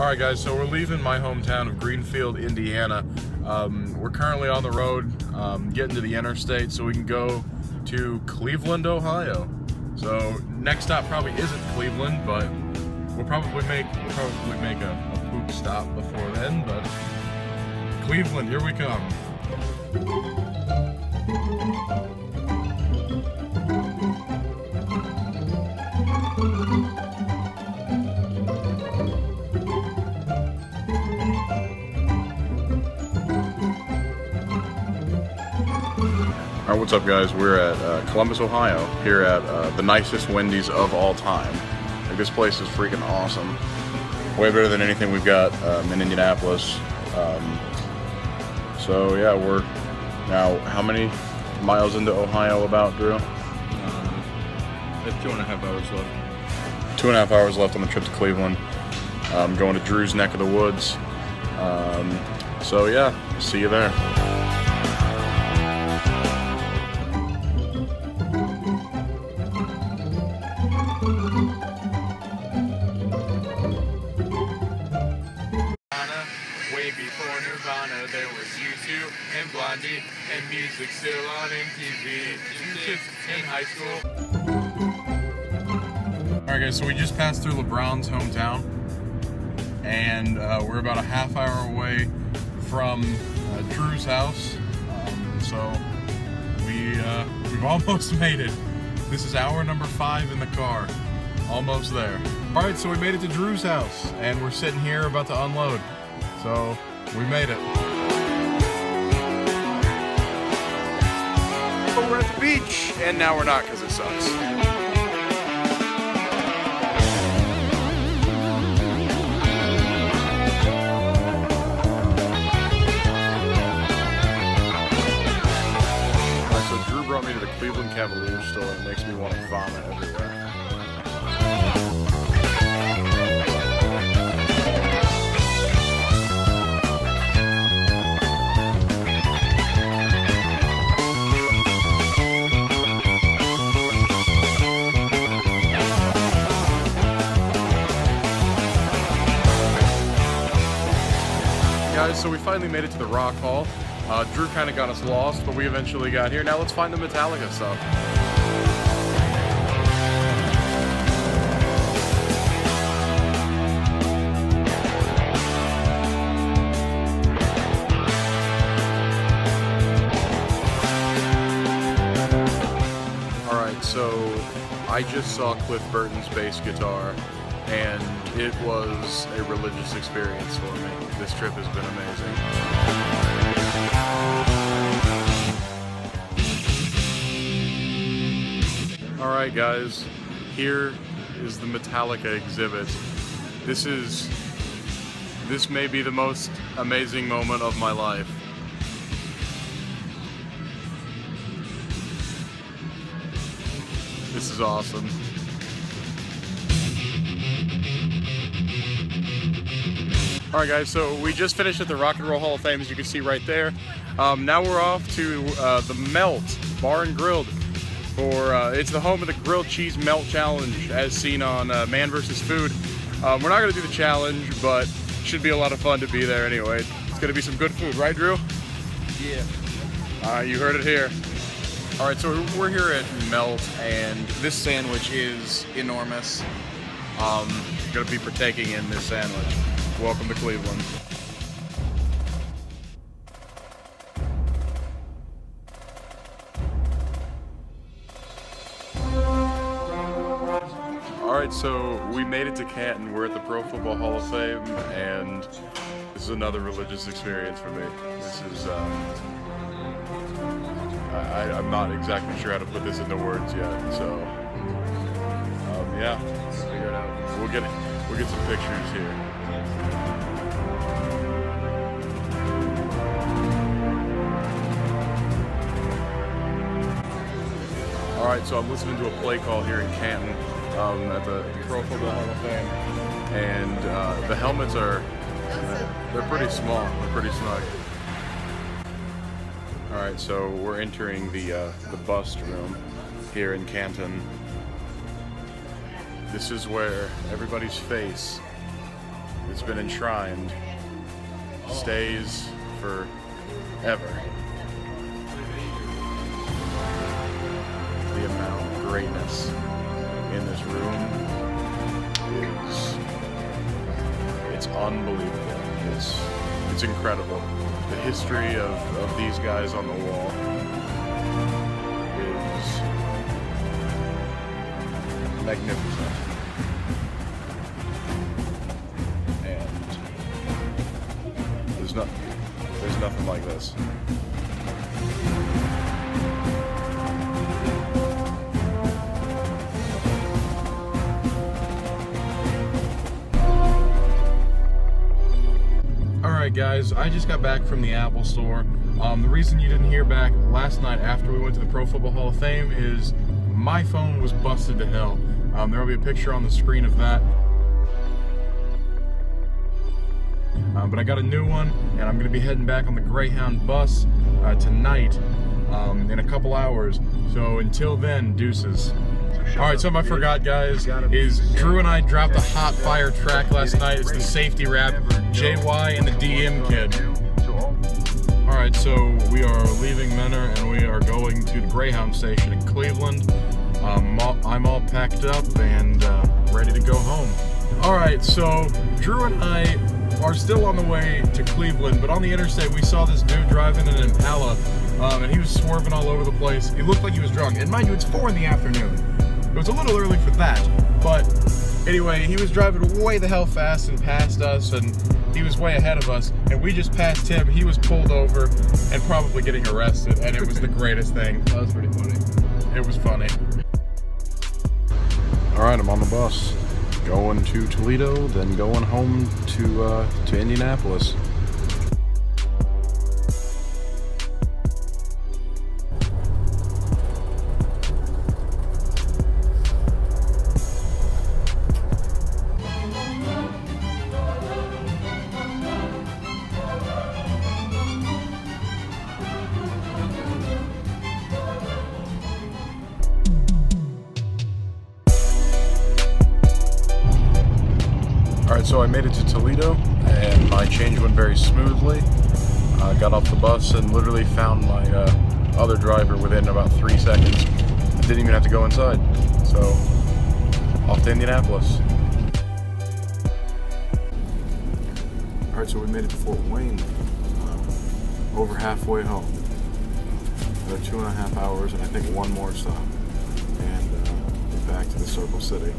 All right, guys, so we're leaving my hometown of Greenfield, Indiana. Um, we're currently on the road, um, getting to the interstate so we can go to Cleveland, Ohio. So next stop probably isn't Cleveland, but we'll probably make we'll probably make a, a poop stop before then. But Cleveland, here we come. Right, what's up, guys? We're at uh, Columbus, Ohio, here at uh, the nicest Wendy's of all time. Like, this place is freaking awesome. Way better than anything we've got um, in Indianapolis. Um, so yeah, we're now how many miles into Ohio about, Drew? Um, have two and a half hours left. Two and a half hours left on the trip to Cleveland. Um, going to Drew's neck of the woods. Um, so yeah, see you there. Way before Nirvana, there was U2 and Blondie, and music still on MTV. In high school. All right, guys. So we just passed through LeBron's hometown, and uh, we're about a half hour away from uh, Drew's house. Um, so we uh, we've almost made it. This is hour number five in the car. Almost there. All right, so we made it to Drew's house, and we're sitting here about to unload. So we made it. But we're at the beach, and now we're not because it sucks. So Drew brought me to the Cleveland Cavaliers store and it makes me want to vomit everywhere. So we finally made it to the Rock Hall. Uh, Drew kind of got us lost, but we eventually got here. Now let's find the Metallica stuff. All right, so I just saw Cliff Burton's bass guitar, and it was a religious experience for me. This trip has been amazing. All right, guys, here is the Metallica exhibit. This is this may be the most amazing moment of my life. This is awesome. All right, guys. So we just finished at the Rock and Roll Hall of Fame, as you can see right there. Um, now we're off to uh, the Melt Bar and Grilled for uh, it's the home of the grilled cheese melt challenge, as seen on uh, Man vs. Food. Um, we're not gonna do the challenge, but should be a lot of fun to be there anyway. It's gonna be some good food, right, Drew? Yeah. All right, you heard it here. All right, so we're here at Melt, and this sandwich is enormous. Um, gonna be partaking in this sandwich. Welcome to Cleveland. All right, so we made it to Canton. We're at the Pro Football Hall of Fame, and this is another religious experience for me. This is. Um, I, I'm not exactly sure how to put this into words yet, so um, yeah. We'll get we'll get some pictures here. All right, so I'm listening to a play call here in Canton um, at the Pro Football Hall of Fame, and uh, the helmets are they're pretty small. They're pretty snug. All right, so we're entering the uh, the bust room here in Canton. This is where everybody's face that's been enshrined stays forever. The amount of greatness in this room is it's unbelievable. It's it's incredible. The history of, of these guys on the wall is magnificent. Like this. Alright guys, I just got back from the Apple store. Um, the reason you didn't hear back last night after we went to the Pro Football Hall of Fame is my phone was busted to hell. Um, there will be a picture on the screen of that. Um, but I got a new one, and I'm going to be heading back on the Greyhound bus uh, tonight um, in a couple hours. So until then, deuces. All right, something I forgot, guys, is Drew and I dropped a hot fire track last night. It's the safety rap, JY and the DM kid. All right, so we are leaving Mentor and we are going to the Greyhound station in Cleveland. Um, I'm all packed up and uh, ready to go home. All right, so Drew and I are still on the way to Cleveland, but on the interstate we saw this dude driving an Impala, um, and he was swerving all over the place. He looked like he was drunk, and mind you, it's four in the afternoon. It was a little early for that, but anyway, he was driving way the hell fast and past us, and he was way ahead of us, and we just passed him. He was pulled over and probably getting arrested, and it was the greatest thing. That was pretty funny. It was funny. All right, I'm on the bus, going to Toledo, then going home to uh, to Indianapolis. All right, so I made it to Toledo, and my change went very smoothly. I got off the bus and literally found my uh, other driver within about three seconds. I didn't even have to go inside. So, off to Indianapolis. All right, so we made it to Fort Wayne. Uh, over halfway home. About two and a half hours, and I think one more stop, and uh, back to the Circle City.